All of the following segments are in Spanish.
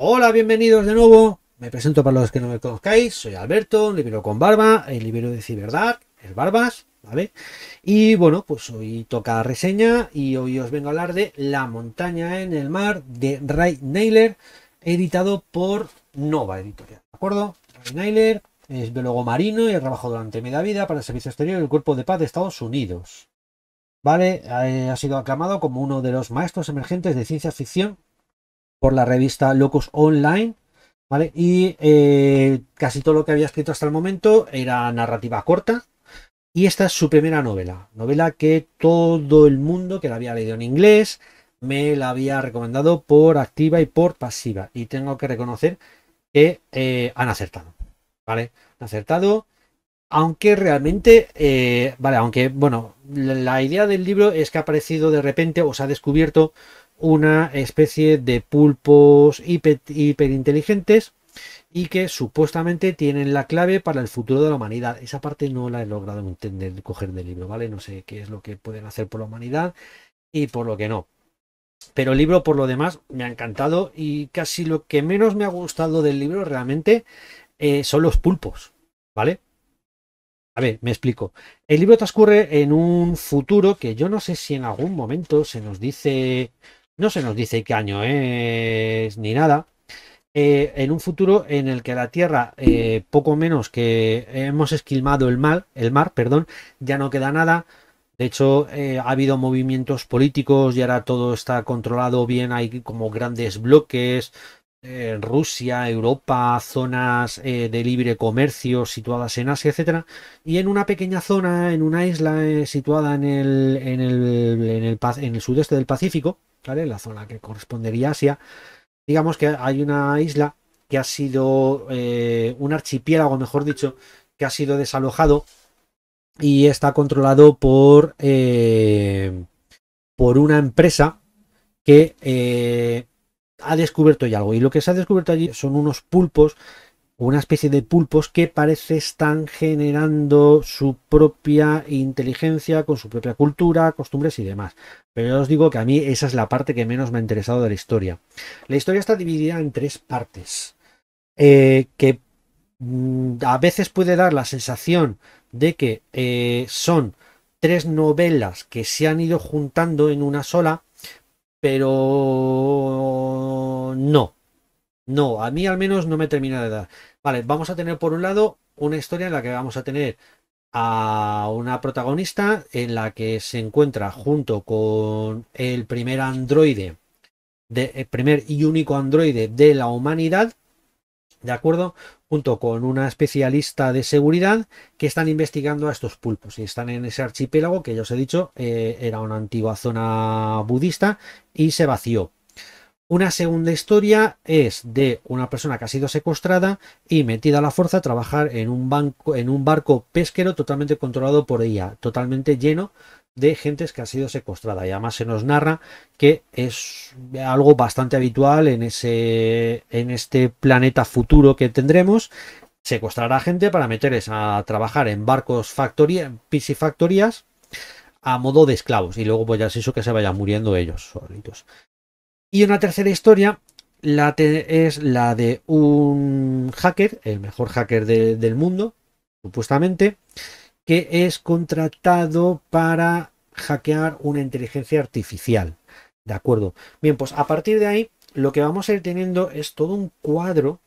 Hola, bienvenidos de nuevo. Me presento para los que no me conozcáis. Soy Alberto, un libro con barba, el libro de Ciberdark, el Barbas, ¿vale? Y bueno, pues hoy toca reseña y hoy os vengo a hablar de La montaña en el mar de Ray Naylor, editado por Nova Editorial, ¿de acuerdo? Ray Naylor es biólogo marino y ha trabajado durante media vida para el Servicio Exterior del Cuerpo de Paz de Estados Unidos. ¿Vale? Eh, ha sido aclamado como uno de los maestros emergentes de ciencia ficción por la revista Locus Online, ¿vale? Y eh, casi todo lo que había escrito hasta el momento era narrativa corta. Y esta es su primera novela, novela que todo el mundo que la había leído en inglés me la había recomendado por activa y por pasiva. Y tengo que reconocer que eh, han acertado, ¿vale? Han acertado, aunque realmente, eh, vale, aunque, bueno, la idea del libro es que ha aparecido de repente o se ha descubierto una especie de pulpos hiper, hiperinteligentes y que supuestamente tienen la clave para el futuro de la humanidad. Esa parte no la he logrado entender, coger del libro, ¿vale? No sé qué es lo que pueden hacer por la humanidad y por lo que no. Pero el libro, por lo demás, me ha encantado y casi lo que menos me ha gustado del libro realmente eh, son los pulpos, ¿vale? A ver, me explico. El libro transcurre en un futuro que yo no sé si en algún momento se nos dice no se nos dice qué año es ni nada. Eh, en un futuro en el que la Tierra, eh, poco menos que hemos esquilmado el mar, el mar, perdón, ya no queda nada. De hecho, eh, ha habido movimientos políticos y ahora todo está controlado bien. Hay como grandes bloques. Rusia, Europa, zonas de libre comercio situadas en Asia, etcétera, y en una pequeña zona, en una isla situada en el, sudeste del Pacífico, la zona que correspondería a Asia. Digamos que hay una isla que ha sido eh, un archipiélago, mejor dicho, que ha sido desalojado y está controlado por, eh, por una empresa que eh, ha descubierto ya algo. Y lo que se ha descubierto allí son unos pulpos una especie de pulpos que parece están generando su propia inteligencia con su propia cultura, costumbres y demás. Pero ya os digo que a mí esa es la parte que menos me ha interesado de la historia. La historia está dividida en tres partes, eh, que mm, a veces puede dar la sensación de que eh, son tres novelas que se han ido juntando en una sola, pero no. No, a mí al menos no me termina de dar. Vale, vamos a tener por un lado una historia en la que vamos a tener a una protagonista en la que se encuentra junto con el primer androide, de, el primer y único androide de la humanidad, ¿de acuerdo? Junto con una especialista de seguridad que están investigando a estos pulpos y están en ese archipiélago que ya os he dicho eh, era una antigua zona budista y se vació. Una segunda historia es de una persona que ha sido secuestrada y metida a la fuerza a trabajar en un, banco, en un barco pesquero totalmente controlado por ella, totalmente lleno de gentes que ha sido secuestrada. Y además se nos narra que es algo bastante habitual en, ese, en este planeta futuro que tendremos. Secuestrar a gente para meterles a trabajar en barcos factoría, piscifactorías a modo de esclavos. Y luego pues ya es eso que se vayan muriendo ellos solitos. Y una tercera historia la es la de un hacker, el mejor hacker del mundo, supuestamente, que es contratado para hackear una inteligencia artificial. ¿De acuerdo? Bien, pues a partir de ahí lo que vamos a ir teniendo es todo un cuadro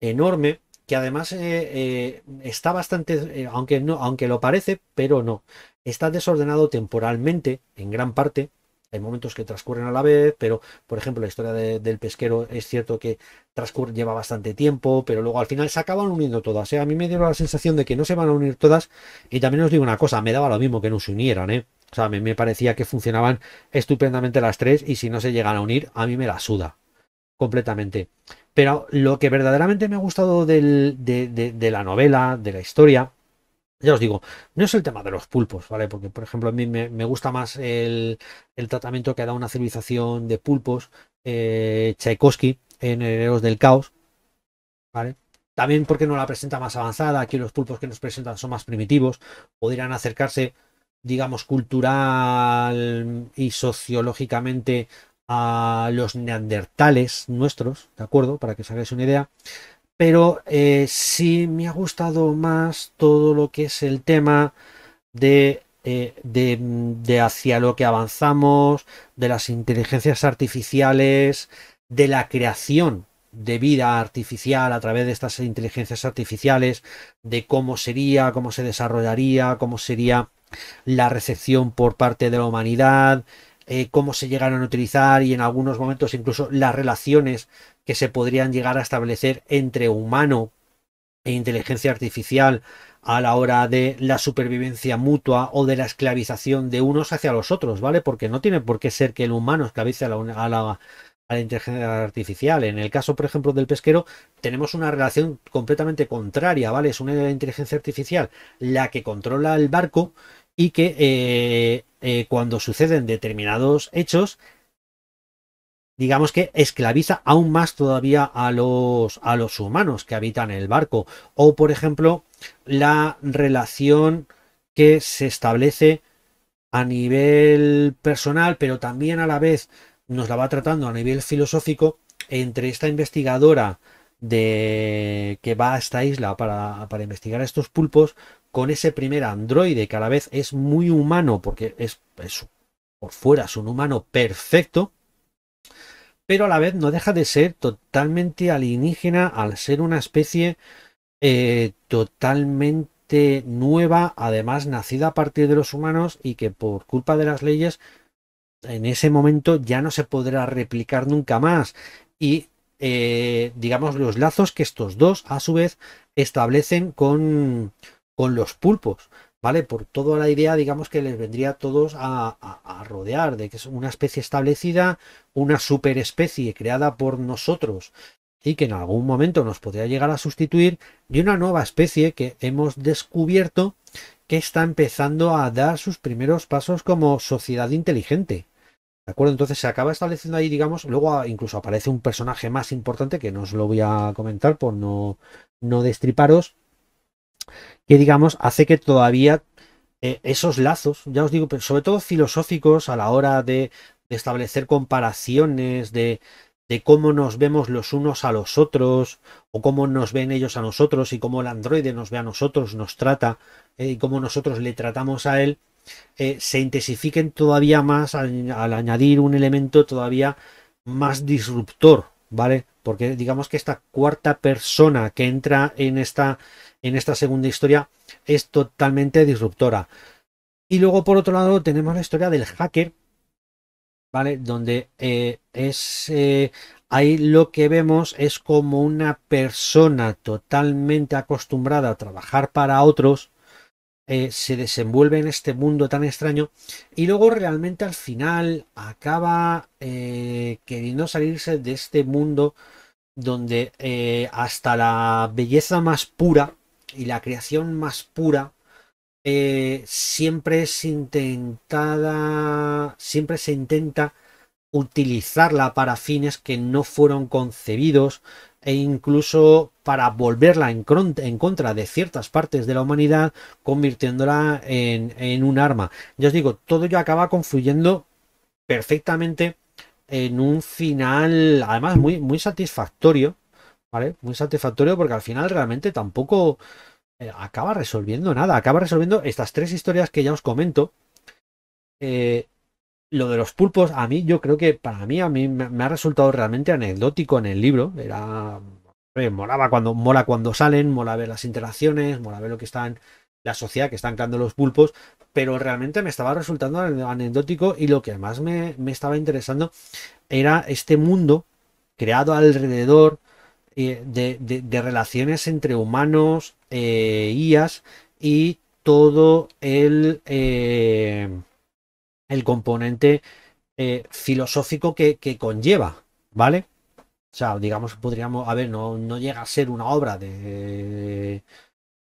enorme que además eh, eh, está bastante, eh, aunque, no, aunque lo parece, pero no, está desordenado temporalmente en gran parte hay momentos que transcurren a la vez, pero por ejemplo la historia del pesquero es cierto que transcurre, lleva bastante tiempo, pero luego al final se acaban uniendo todas. ¿eh? A mí me dio la sensación de que no se van a unir todas y también os digo una cosa, me daba lo mismo que no se unieran. ¿eh? O sea, me, parecía que funcionaban estupendamente las tres y si no se llegan a unir, a mí me la suda completamente. Pero lo que verdaderamente me ha gustado de, de la novela, de la historia, ya os digo, no es el tema de los pulpos, ¿vale? Porque, por ejemplo, a mí me, gusta más el, tratamiento que da una civilización de pulpos, eh, Tchaikovsky, en Herederos del Caos, ¿vale? También porque no la presenta más avanzada, aquí los pulpos que nos presentan son más primitivos, podrían acercarse, digamos, cultural y sociológicamente a los neandertales nuestros, ¿de acuerdo? Para que os hagáis una idea. Pero eh, sí me ha gustado más todo lo que es el tema eh, de, de hacia lo que avanzamos, de las inteligencias artificiales, de la creación de vida artificial a través de estas inteligencias artificiales, de cómo sería, cómo se desarrollaría, cómo sería la recepción por parte de la humanidad, eh, cómo se llegaron a utilizar y en algunos momentos incluso las relaciones que se podrían llegar a establecer entre humano e inteligencia artificial a la hora de la supervivencia mutua o de la esclavización de unos hacia los otros, ¿vale? Porque no tiene por qué ser que el humano esclavice a la, a la, a la inteligencia artificial. En el caso, por ejemplo, del pesquero, tenemos una relación completamente contraria, ¿vale? Es una inteligencia artificial la que controla el barco y que eh, eh, cuando suceden determinados hechos, digamos que esclaviza aún más todavía a los, a los humanos que habitan el barco. O, por ejemplo, la relación que se establece a nivel personal, pero también a la vez nos la va tratando a nivel filosófico entre esta investigadora de que va a esta isla para, para investigar estos pulpos con ese primer androide que a la vez es muy humano porque es, por fuera es un humano perfecto pero a la vez no deja de ser totalmente alienígena al ser una especie eh, totalmente nueva, además nacida a partir de los humanos y que por culpa de las leyes en ese momento ya no se podrá replicar nunca más. Y eh, digamos los lazos que estos dos a su vez establecen con, con los pulpos. ¿Vale? Por toda la idea, digamos que les vendría a todos a, a, rodear, de que es una especie establecida, una superespecie creada por nosotros y que en algún momento nos podría llegar a sustituir, y una nueva especie que hemos descubierto que está empezando a dar sus primeros pasos como sociedad inteligente. ¿De acuerdo? Entonces se acaba estableciendo ahí, digamos, luego incluso aparece un personaje más importante que no os lo voy a comentar por no, no destriparos, que digamos hace que todavía eh, esos lazos, ya os digo, pero sobre todo filosóficos a la hora de, establecer comparaciones, de, de cómo nos vemos los unos a los otros, o cómo nos ven ellos a nosotros, y cómo el androide nos ve a nosotros, nos trata, eh, y cómo nosotros le tratamos a él, eh, se intensifiquen todavía más al, añadir un elemento todavía más disruptor, ¿vale? Porque digamos que esta cuarta persona que entra en esta, en esta segunda historia es totalmente disruptora. Y luego, por otro lado, tenemos la historia del hacker, ¿vale? Donde eh, es... Eh, ahí lo que vemos es como una persona totalmente acostumbrada a trabajar para otros, eh, se desenvuelve en este mundo tan extraño y luego realmente al final acaba eh, queriendo salirse de este mundo donde eh, hasta la belleza más pura y la creación más pura siempre es intentada, siempre se intenta utilizarla para fines que no fueron concebidos e incluso para volverla en, contra de ciertas partes de la humanidad, convirtiéndola en, un arma. Ya os digo, todo ello acaba confluyendo perfectamente en un final, además muy, muy satisfactorio, ¿vale? Muy satisfactorio porque al final realmente tampoco eh, acaba resolviendo nada, acaba resolviendo estas tres historias que ya os comento. Eh, lo de los pulpos, a mí, yo creo que para mí, a mí me, ha resultado realmente anecdótico en el libro. Era. molaba cuando, mola cuando salen, mola ver las interacciones, mola ver lo que están. La sociedad que están creando los pulpos, pero realmente me estaba resultando anecdótico y lo que más me, estaba interesando era este mundo creado alrededor eh, de, relaciones entre humanos, eh, IAS y todo el. El componente eh, filosófico que, conlleva, ¿vale? O sea, digamos, podríamos, a ver, no, no llega a ser una obra de,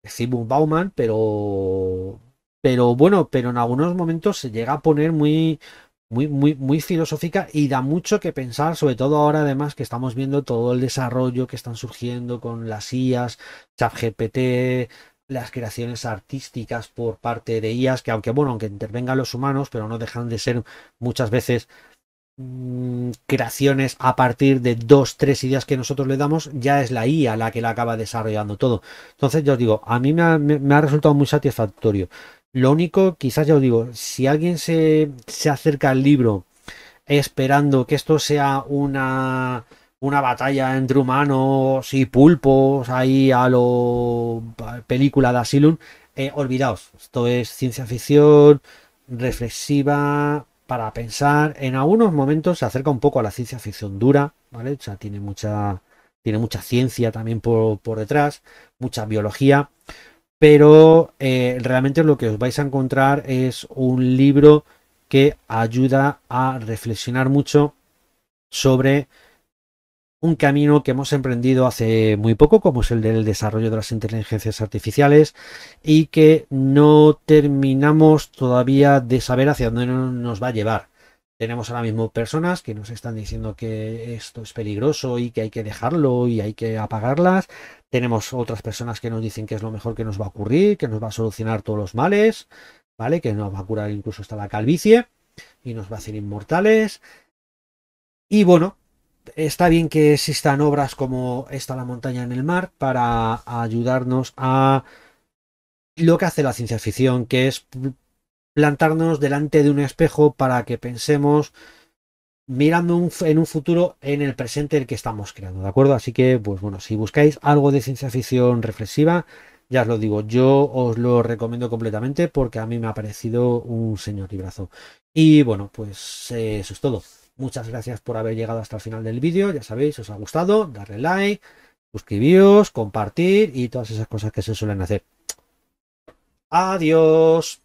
de Bauman, pero, pero bueno, pero en algunos momentos se llega a poner muy, muy, muy, muy filosófica y da mucho que pensar, sobre todo ahora además que estamos viendo todo el desarrollo que están surgiendo con las IAS, ChatGPT, las creaciones artísticas por parte de IAS, que aunque bueno, aunque intervengan los humanos, pero no dejan de ser muchas veces mm, creaciones a partir de dos, tres ideas que nosotros le damos, ya es la IA la que la acaba desarrollando todo. Entonces, yo os digo, a mí me ha, resultado muy satisfactorio. Lo único, quizás ya os digo, si alguien se, se acerca al libro esperando que esto sea una una batalla entre humanos y pulpos ahí a lo película de Asylum, eh, olvidaos, esto es ciencia ficción reflexiva para pensar. En algunos momentos se acerca un poco a la ciencia ficción dura, ¿vale? O sea, tiene mucha, tiene mucha ciencia también por, detrás, mucha biología, pero eh, realmente lo que os vais a encontrar es un libro que ayuda a reflexionar mucho sobre un camino que hemos emprendido hace muy poco, como es el del desarrollo de las inteligencias artificiales, y que no terminamos todavía de saber hacia dónde nos va a llevar. Tenemos ahora mismo personas que nos están diciendo que esto es peligroso y que hay que dejarlo y hay que apagarlas. Tenemos otras personas que nos dicen que es lo mejor que nos va a ocurrir, que nos va a solucionar todos los males, ¿vale? Que nos va a curar incluso hasta la calvicie y nos va a hacer inmortales. Y bueno, está bien que existan obras como esta La montaña en el mar para ayudarnos a lo que hace la ciencia ficción, que es plantarnos delante de un espejo para que pensemos mirando en un futuro en el presente el que estamos creando, ¿de acuerdo? Así que, pues bueno, si buscáis algo de ciencia ficción reflexiva, ya os lo digo, yo os lo recomiendo completamente porque a mí me ha parecido un señor librazo. Y bueno, pues eso es todo. Muchas gracias por haber llegado hasta el final del vídeo. Ya sabéis, os ha gustado, darle like, suscribíos, compartir y todas esas cosas que se suelen hacer. Adiós.